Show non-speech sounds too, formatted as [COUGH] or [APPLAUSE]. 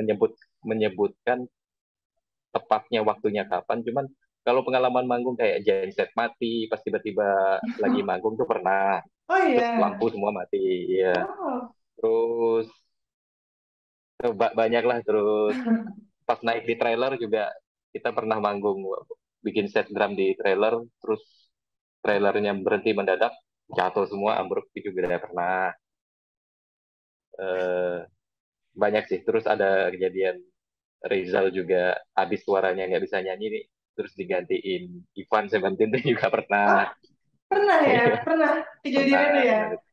menyebut menyebutkan tepatnya waktunya kapan. Cuman kalau pengalaman manggung kayak genset mati, pas tiba-tiba [LAUGHS] lagi manggung tuh pernah. Oh Terus iya. lampu semua mati, ya. Oh. Terus ba- banyak lah. Terus [LAUGHS] pas naik di trailer juga kita pernah manggung bikin set drum di trailer, terus trailernya berhenti mendadak, jatuh semua, ambruk itu juga pernah. Eh, banyak sih. Terus ada kejadian Rizal juga habis suaranya nggak bisa nyanyi nih, terus digantiin Ivan Seventeen juga Oh, pernah. pernah ya? Iya, Pernah kejadian pernah, itu ya? pernah.